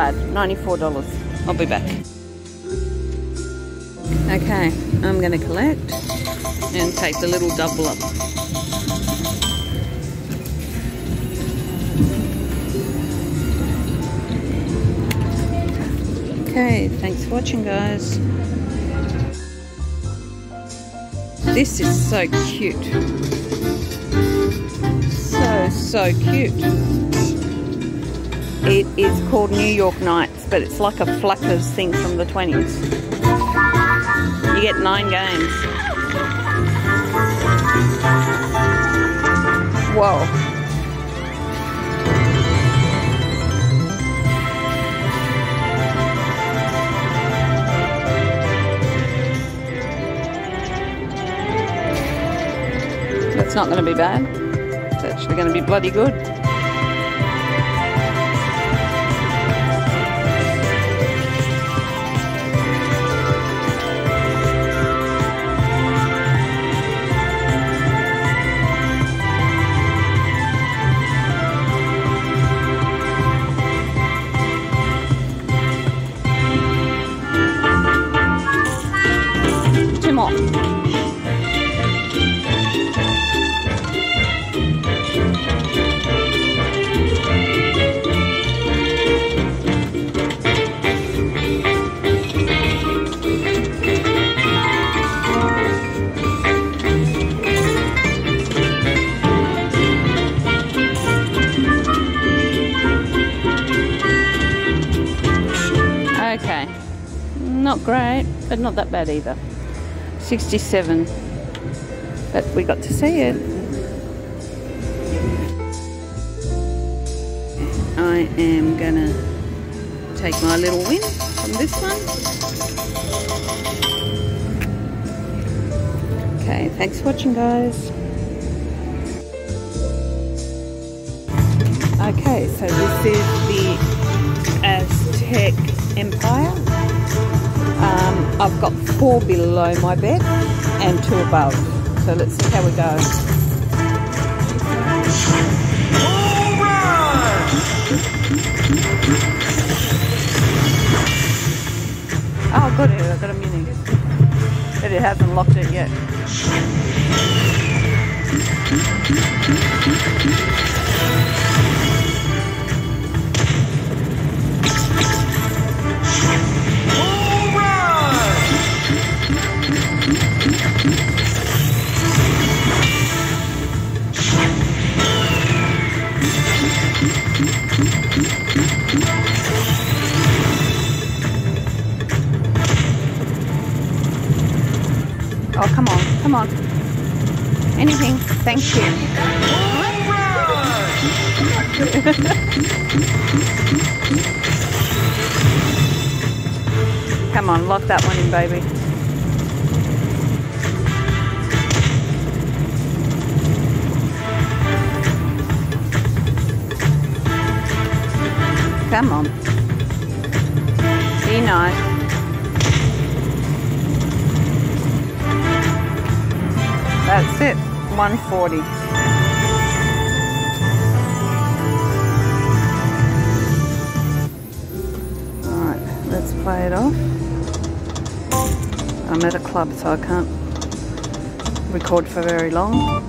bad. $94. I'll be back. Okay, I'm going to collect and take the little double up. Okay, thanks for watching guys. This is so cute. So, so cute. It is called New York Nights, but it's like a Fluckers thing from the 20s. You get nine games. Whoa. That's not going to be bad. It's actually going to be bloody good. Great, but not that bad either. 67. But we got to see it. I am gonna take my little win from this one. Okay, thanks for watching guys. Okay, so this is the Aztec Empire. I've got four below my bed and two above. So let's see how we go. Oh, got it. I got a mini. But it hasn't locked it yet. That one in, baby. Come on. Be nice. That's it. 140. Alright, let's play it off. I'm at a club so I can't record for very long.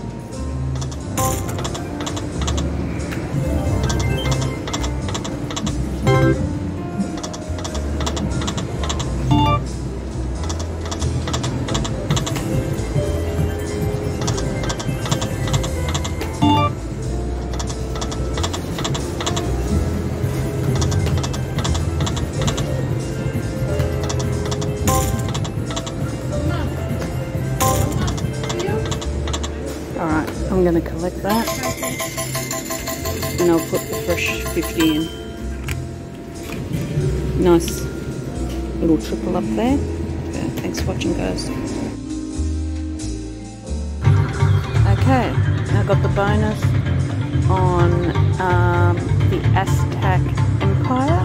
I'll put the fresh 50 in. Nice little triple up there. Yeah, thanks for watching guys. Okay, I got the bonus on um, the Aztec Empire.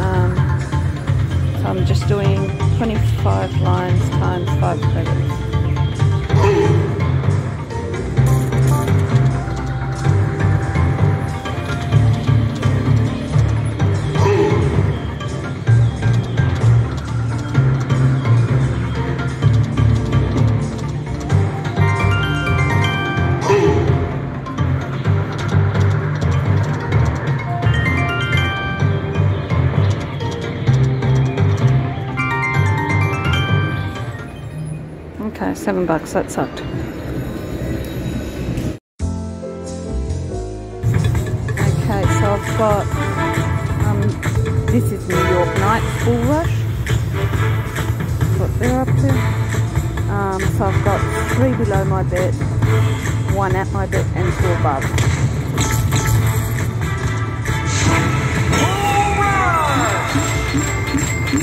Um, so I'm just doing 25 lines times 5 credits. Seven bucks, that sucked. Okay, so I've got, um, this is New York Night Bull Rush. What they're up to. Um, so I've got three below my bet, one at my bet, and two above.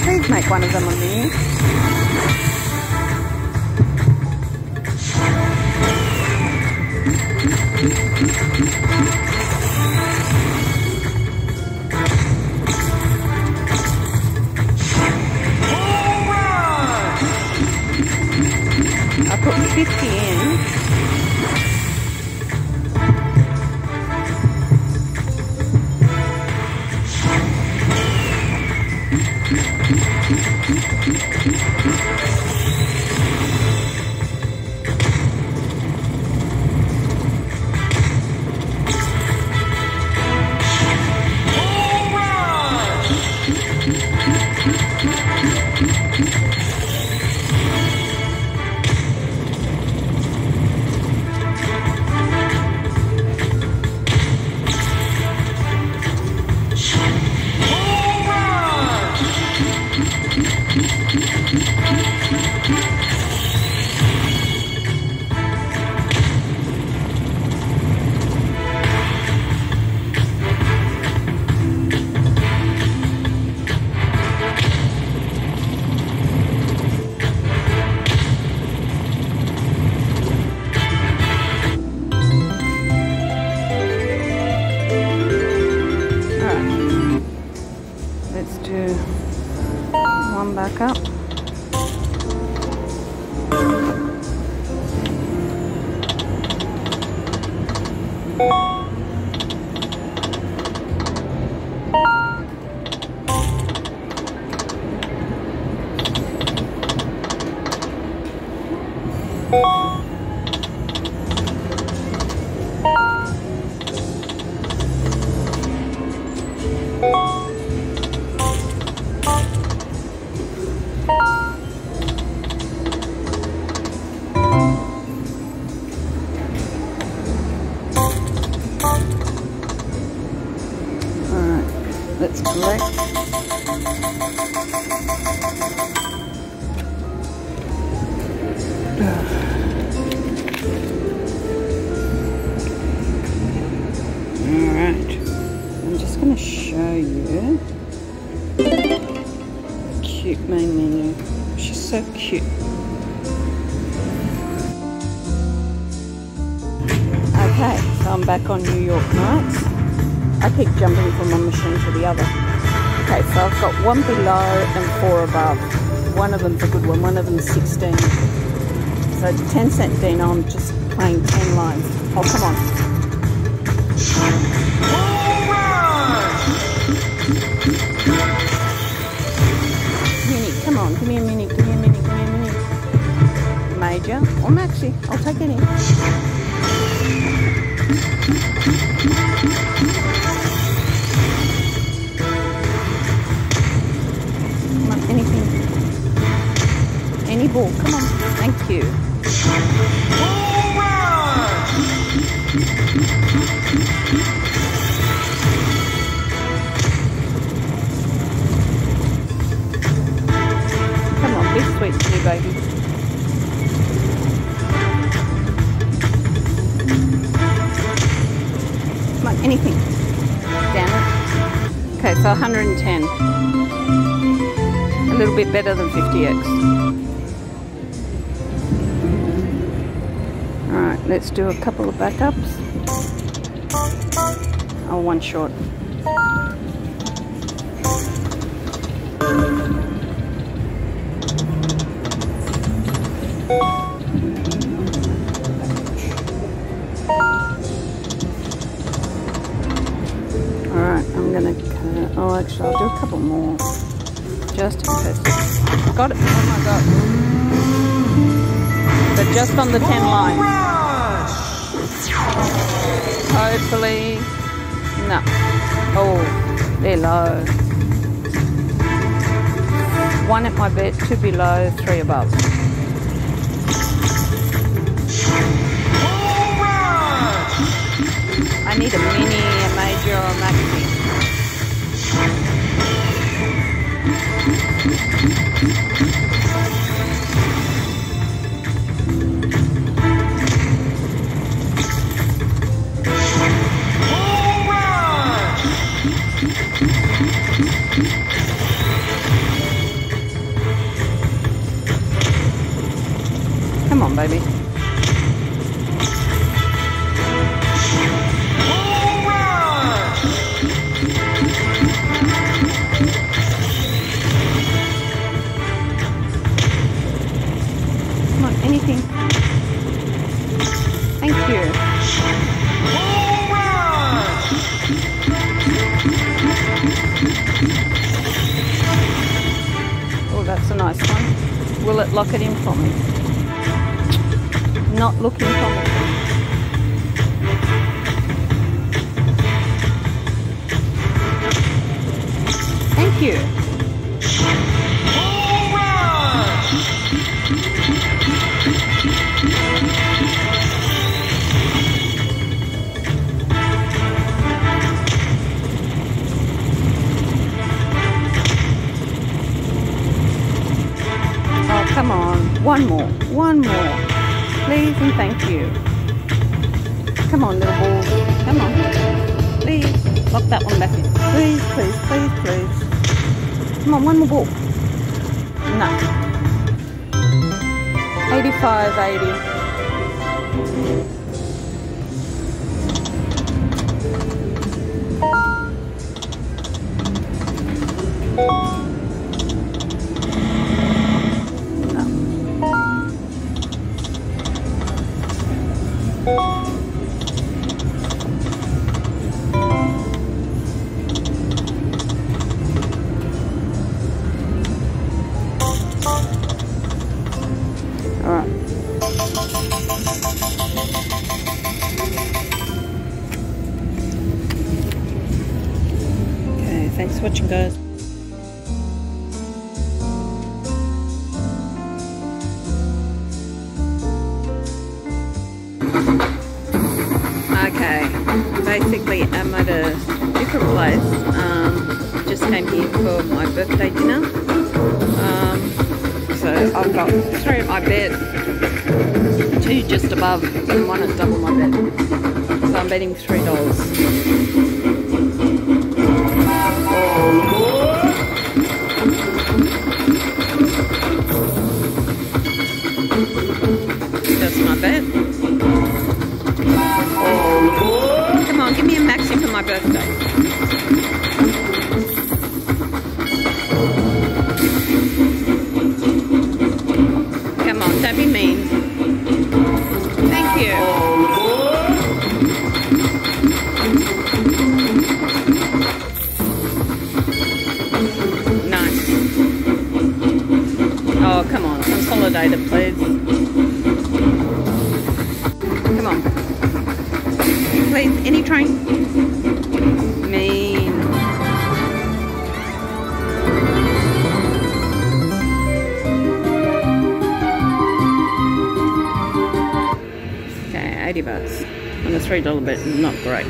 Please make one of them on the I put 50 in. Back up. Alright, let's I'm just going to show you cute main menu. She's so cute. Okay, so I'm back on New York nights. I keep jumping from one machine to the other. Okay, so I've got one below and four above. One of them's a good one, one of them's 16. So 10 cent Dino, I'm just playing 10 lines. Oh, come on. Come on, give me a mini, give me a mini, give me a mini. Major or maxi, I'll take any. Come on. Thank you. Come on, be sweet to me, baby. Come on, anything. Damn it. Okay, so 110 a little bit better than 50x. Let's do a couple of backups. Oh, one short. Alright, I'm gonna cut, oh actually I'll do a couple more. Just in case. Got it, oh my god. But just on the 10 line. Hopefully, no. Oh, they're low. One at my bed, two below, three above. I need a mini, a major, or a maxi. Come on, baby. Nice one. Will it lock it in for me? Not looking for me. Thank you. Come on. One more. One more. Please and thank you. Come on, little ball. Come on. Please. Lock that one back in. Please, please, please, please. Come on, one more ball. No. 85, 80. All birthday dinner. Um, so I've got three at my bed, two just above, and one at double my bed. So I'm betting three dollars. That's my bet. Come on, give me a maxi for my birthday. Don't be mean. On a $3 bet, not great.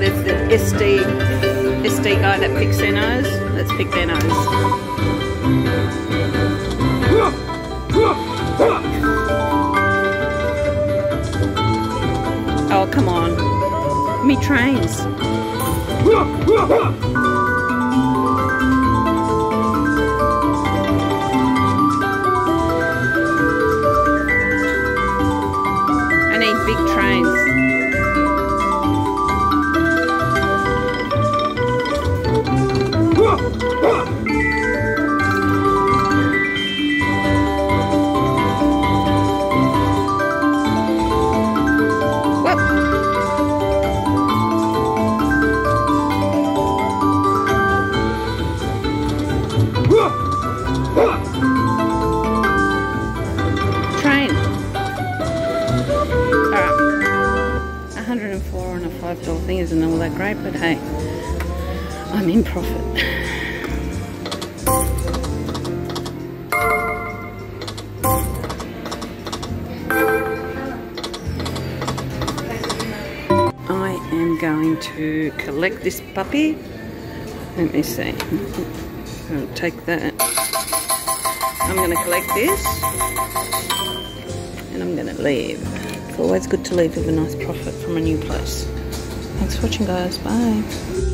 Is the SD SD guy that picks their nose? Let's pick their nose. Oh, come on. Me trains. Collect this puppy. Let me see. I'll take that. I'm going to collect this and I'm going to leave. It's always good to leave with a nice profit from a new place. Thanks for watching guys. Bye.